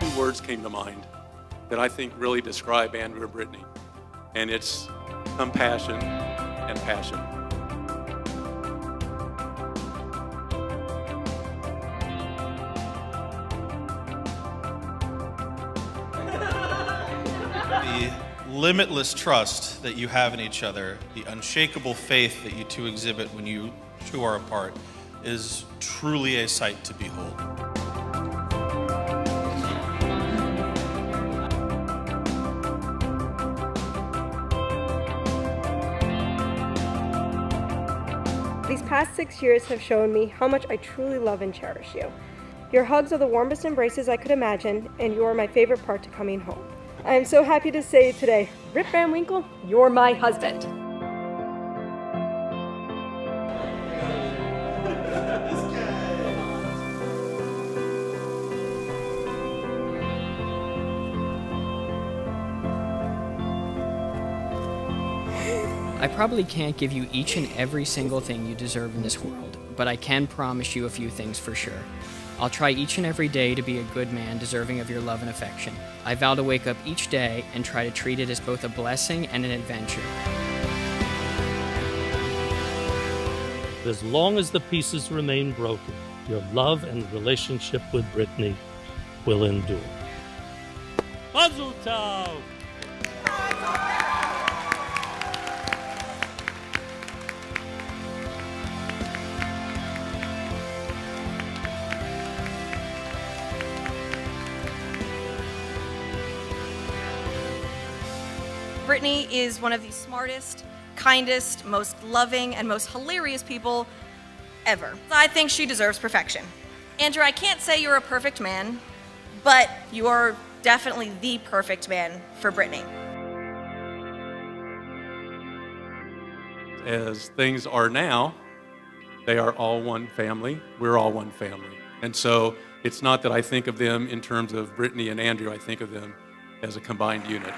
two words came to mind that I think really describe Andrew and Brittnay, and it's compassion and passion. the limitless trust that you have in each other, the unshakable faith that you two exhibit when you two are apart, is truly a sight to behold. These past six years have shown me how much I truly love and cherish you. Your hugs are the warmest embraces I could imagine, and you are my favorite part to coming home. I am so happy to say today, Rip Van Winkle, you're my husband. I probably can't give you each and every single thing you deserve in this world, but I can promise you a few things for sure. I'll try each and every day to be a good man deserving of your love and affection. I vow to wake up each day and try to treat it as both a blessing and an adventure. As long as the pieces remain broken, your love and relationship with Brittnay will endure. Mazel tov! Brittnay is one of the smartest, kindest, most loving, and most hilarious people ever. I think she deserves perfection. Andrew, I can't say you're a perfect man, but you are definitely the perfect man for Brittnay. As things are now, they are all one family. We're all one family. And so it's not that I think of them in terms of Brittnay and Andrew, I think of them as a combined unit.